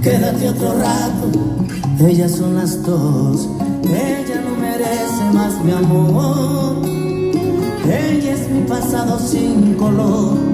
Quédate otro rato, ellas son las dos. Ella no merece más mi amor. Ella es mi pasado sin color.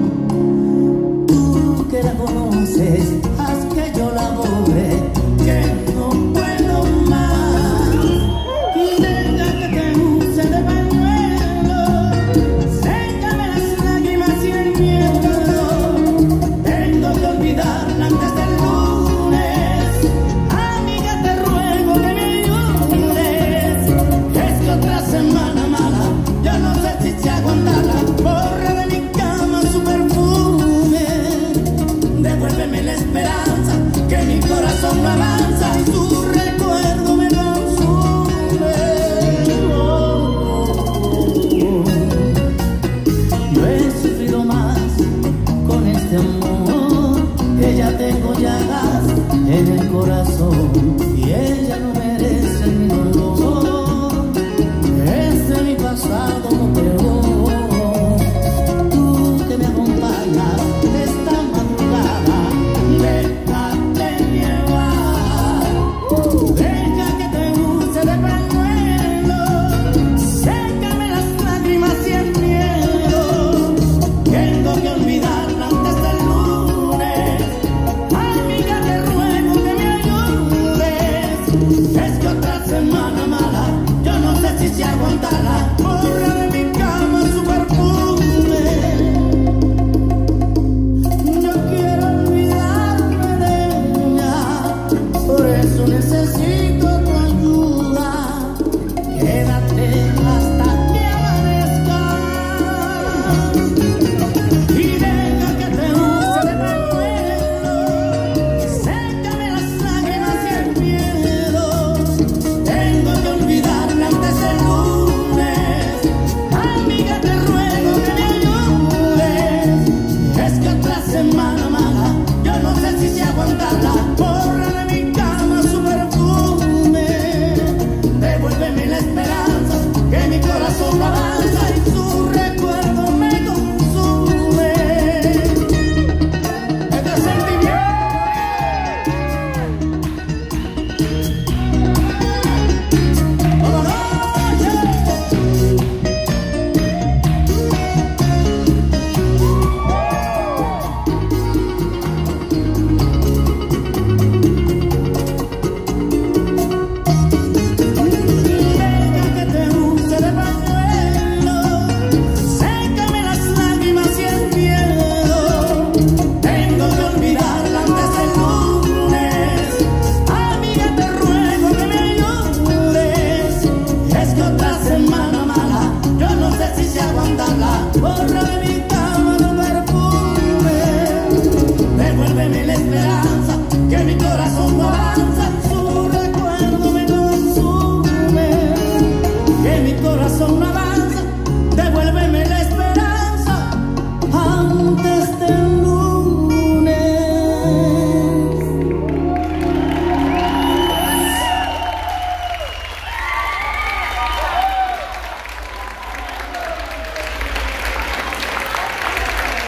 que ya tengo llagas en el corazón. Ever esperanza, que mi corazón no avanza.